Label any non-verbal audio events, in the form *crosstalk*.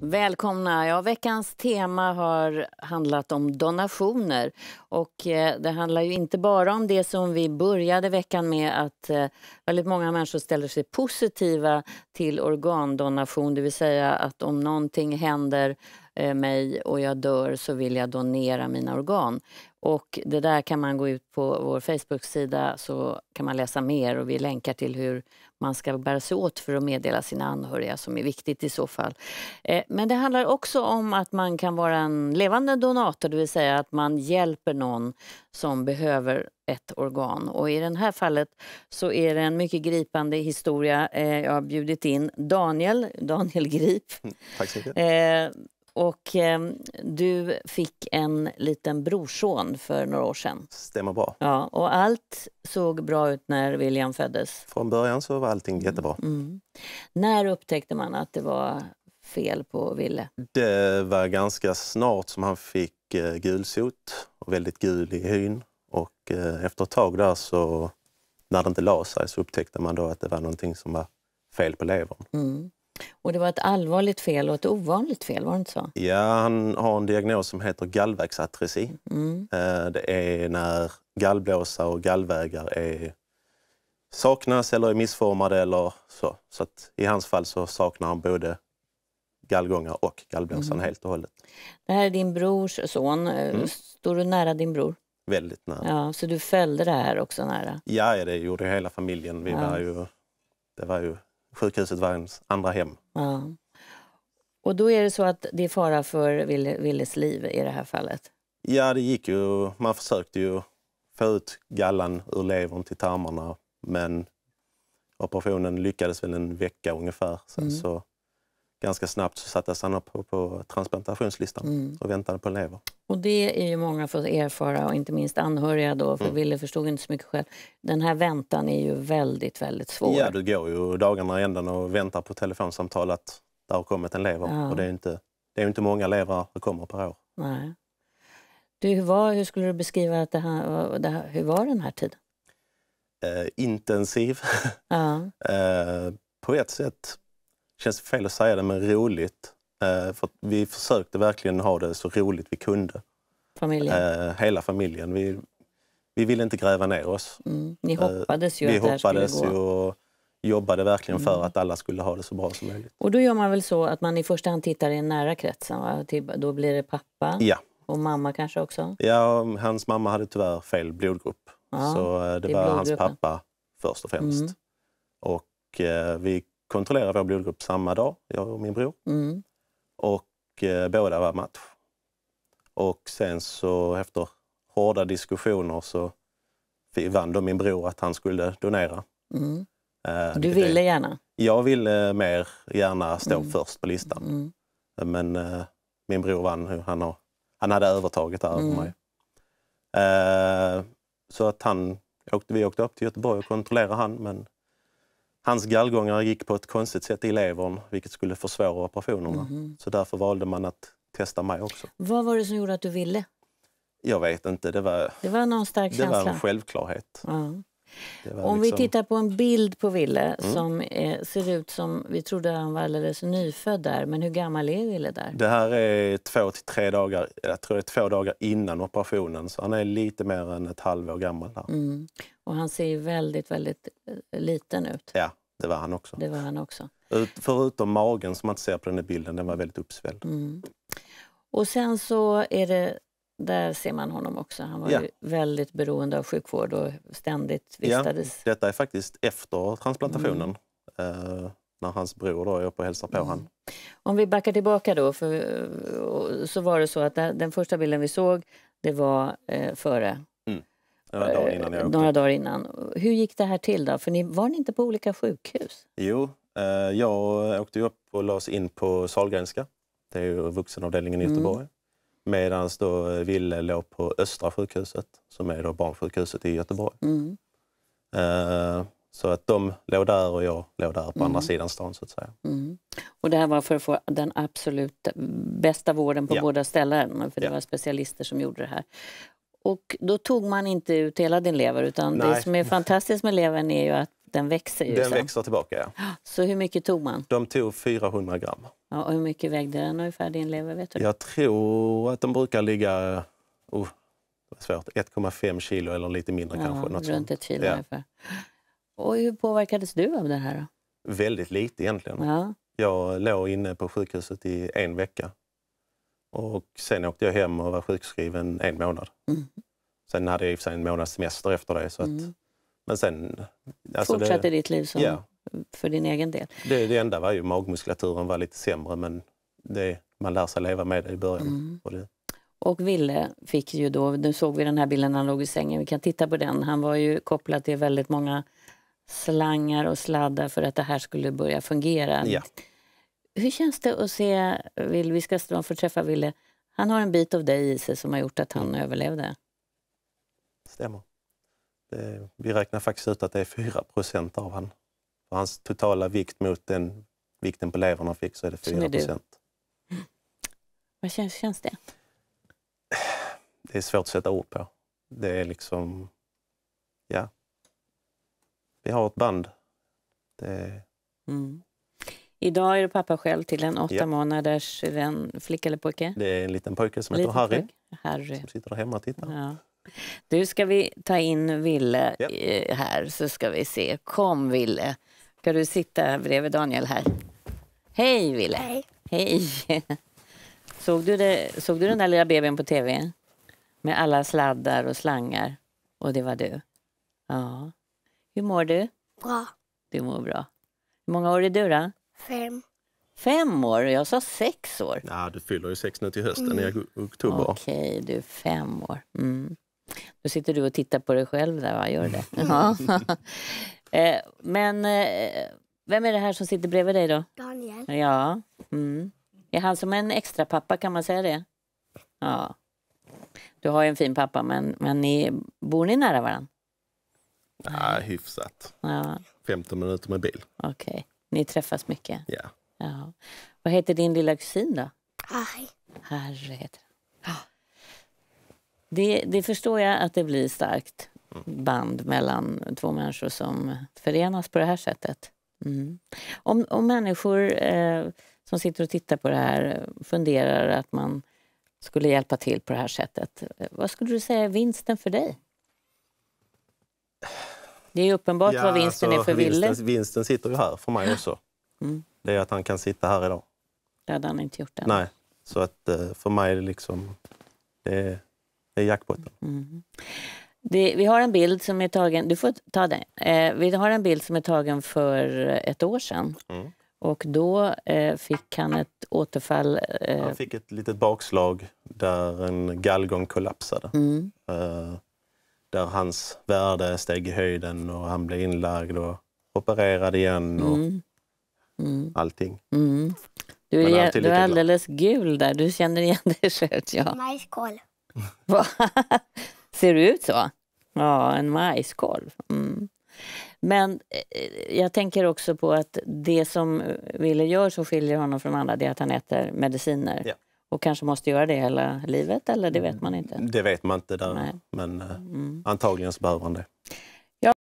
Välkomna! Ja, veckans tema har handlat om donationer. Och eh, det handlar ju inte bara om det som vi började veckan med att eh, väldigt många människor ställer sig positiva till organdonation. Det vill säga att om någonting händer mig och jag dör så vill jag donera mina organ. Och det där kan man gå ut på vår Facebook-sida så kan man läsa mer och vi länkar till hur man ska bära sig åt för att meddela sina anhöriga som är viktigt i så fall. Eh, men det handlar också om att man kan vara en levande donator, det vill säga att man hjälper någon som behöver ett organ. Och i det här fallet så är det en mycket gripande historia. Eh, jag har bjudit in Daniel, Daniel Grip. *laughs* Tack så mycket. Och eh, du fick en liten brorson för några år sedan. Stämmer bra. Ja, och allt såg bra ut när William föddes. Från början så var allting jättebra. Mm. När upptäckte man att det var fel på Ville? Det var ganska snart som han fick eh, gulsot och väldigt gul i hyn. Och eh, efter ett tag där så, när det inte la sig, så upptäckte man då att det var någonting som var fel på levern. Mm. Och det var ett allvarligt fel och ett ovanligt fel, var det inte så? Ja, han har en diagnos som heter gallvägsatresi. Mm. Eh, Det är när gallblåsa och gallvägar är, saknas eller är missformade eller så. Så i hans fall så saknar han både gallgångar och gallblåsan Mm. helt och hållet. Det här är din brors son. Mm. Står du nära din bror? Väldigt nära. Ja, så du följde det här också nära? Ja, det gjorde hela familjen. Vi Ja. var ju, det var ju, sjukhuset var ens andra hem. Ja. Och då är det så att det är fara för Willes liv i det här fallet? Ja, det gick ju. Man försökte ju få ut gallan ur levern till tarmarna men operationen lyckades väl en vecka ungefär. Sen Mm. så ganska snabbt så sattes han upp på, på transplantationslistan Mm. och väntade på lever. Och det är ju många fått erfara, och inte minst anhöriga då, för Mm. Ville förstod inte så mycket själv. Den här väntan är ju väldigt, väldigt svår. Ja, du går ju dagarna i ändan och väntar på telefonsamtal att det har kommit en lever. Ja. Och det är, inte, det är ju inte många levrar det kommer per år. Nej. Du, hur, var, hur skulle du beskriva att det här, det här, hur var den här tiden? Eh, intensiv. Ja. *laughs* Eh, på ett sätt känns fel att säga det, men roligt. Eh, för vi försökte verkligen ha det så roligt vi kunde. Familjen? Eh, hela familjen. Vi, vi ville inte gräva ner oss. Mm. Ni eh, hoppades ju vi att det här hoppades skulle gå. och jobbade verkligen för Mm. att alla skulle ha det så bra som möjligt. Och då gör man väl så att man i första hand tittar i nära kretsen? Va? Till, då blir det pappa Ja. och mamma kanske också? ja, hans mamma hade tyvärr fel blodgrupp. Ja, så eh, det det var hans pappa först och främst. Mm. Och eh, vi kontrollerade vår blodgrupp samma dag, jag och min bror. Mm. och eh, båda var match. Och sen så efter hårda diskussioner så vann då min bror att han skulle donera. Mm. Eh, Du ville är- gärna? Jag ville mer gärna stå Mm. först på listan. Mm. Men eh, min bror vann. Han, har, han hade övertaget där Mm. över mig. Eh, så att han, åkte, vi åkte upp till Göteborg och kontrollerade han. Men hans gallgångar gick på ett konstigt sätt i levern vilket skulle försvåra operationerna. Mhm. Så därför valde man att testa mig också. Vad var det som gjorde att du ville? Jag vet inte, det var, Det var någon stark det känsla? var en självklarhet. Det var Om liksom- vi tittar på en bild på Ville Mm. som eh, ser ut som, vi trodde han var alldeles nyfödd där, men hur gammal är Ville där? Det här är två till tre dagar, jag tror det är två dagar innan operationen, så han är lite mer än ett halvår gammal. Där. Mm. Och han ser väldigt, väldigt eh, liten ut. Ja, det var han också. Det var han också. Ut, förutom magen som man inte ser på den här bilden, den var väldigt uppsvälld. Mm. Och sen så är det, där ser man honom också, han var Ja. ju väldigt beroende av sjukvård och ständigt vistades. Detta är faktiskt efter transplantationen, Mm. eh, när hans bror då är uppe och hälsar på han. Om vi backar tillbaka då, för, så var det så att den första bilden vi såg, det var eh, före Det var dagen innan jag Eh, åkte. Några dagar innan. Hur gick det här till då? För ni, var ni inte på olika sjukhus? Jo, eh, jag åkte upp och lades in på Sahlgrenska. Det är ju vuxenavdelningen i Mm. Göteborg. Medan då eh, Ville låg på Östra sjukhuset, som är då barnsjukhuset i Göteborg. Mm. Eh, så att de låg där och jag låg där på Mm. andra sidan stan så att säga. Mm. Och det här var för att få den absolut bästa vården på Ja. båda ställen, för det Ja. var specialister som gjorde det här. Och då tog man inte ut hela din lever, utan det Nej. som är fantastiskt med levern är ju att den växer ju Den sen. växer tillbaka, ja. Så hur mycket tog man? De tog 400 gram. Ja, och hur mycket vägde den ungefär, din lever? Vet du? Jag tror att de brukar ligga oh, det är svårt, 1,5 kilo eller lite mindre ja, kanske. Något runt ett kilo Ja. ungefär. Och hur påverkades du av det här? Då? Väldigt lite egentligen. Ja. Jag låg inne på sjukhuset i en vecka. Och sen åkte jag hem och var sjukskriven en månad. Mm. Sen hade jag i och för sig en månads semester efter det. Så att, Mm. Men sen... Alltså Fortsatte det, ditt liv som, Ja. för din egen del? det, det enda var ju magmuskulaturen var lite sämre men det, man lär sig leva med det i början. Mm. Och det, Och Ville fick ju då, nu såg vi den här bilden när han låg i sängen, vi kan titta på den. Han var ju kopplad till väldigt många slangar och sladdar för att det här skulle börja fungera. ja. Hur känns det att se, Will, vi ska snart få träffa Ville, han har en bit av dig i sig som har gjort att han Mm. överlevde. stämmer. Det, vi räknar faktiskt ut att det är 4 procent av han. För hans totala vikt mot den vikten på levern han fick så är det Som 4 är du. procent. *sniffs* Vad känns, känns det? Det är svårt att sätta ord på. Det är liksom... Ja. Vi har ett band. Det Mm. Idag är du pappa själv till en åtta Ja. månaders en flicka eller pojke? det är en liten pojke som heter Liten Harry pojke. Harry. som sitter där hemma och tittar. Ja. Du, ska vi ta in Ville Ja. eh, här så ska vi se. Kom Ville. Ska du sitta bredvid Daniel här? Hej Ville. Nej. Hej. *laughs* Såg du, det, såg du den där lilla bebisen på tv? Med alla sladdar och slangar. Och det var du. Ja. Hur mår du? Bra. Du mår bra. Hur många år är du då? Fem. Fem år? Jag sa sex år. Ja, du fyller ju sex nu till hösten i oktober. Okej, du är fem år. Mm. Då sitter du och tittar på dig själv där, va? Gör det? Ja. *laughs* *laughs* Eh, Men eh, vem är det här som sitter bredvid dig då? Daniel. Ja. Mm. Är han som en extra pappa kan man säga det? Ja. Du har ju en fin pappa, men, men ni, bor ni nära varandra? Ja, hyfsat. Ja, 15 minuter med bil. okej. Ni träffas mycket? Ja. Ja. Vad heter din lilla kusin då? Harry. Harry heter han. Det, det förstår jag att det blir starkt band mellan två människor som förenas på det här sättet. Mm. Om, om människor eh, som sitter och tittar på det här funderar att man skulle hjälpa till på det här sättet. Vad skulle du säga är vinsten för dig? Det är uppenbart vad vinsten är för Ville. vinsten, vinsten sitter ju här för mig också. Mm. Det är att han kan sitta här idag. Det hade han inte gjort än. Nej, så att eh, för mig är det liksom... Det är, det är jackpotten. Mm. Det, vi har en bild som är tagen, du får ta den. Eh, vi har en bild som är tagen för ett år sedan. Mm. Och då eh, fick han ett återfall. Eh, Han fick ett litet bakslag där en gallgång kollapsade. mm, Eh, där hans värde steg i höjden och han blev inlagd och opererad igen och mm, mm, allting. mm. Du är, alltid du är glad. alldeles gul där. Du känner igen *laughs* dig själv. Ja. Majskolv. *laughs* Ser du ut så? Ja, en majskolv. Mm. Men eh, jag tänker också på att det som Wille gör som skiljer honom från andra det är att han äter mediciner. Ja. Och kanske måste göra det hela livet, eller det vet man inte. Det vet man inte där, Nej. men eh, Mm. antagligen så behöver han det.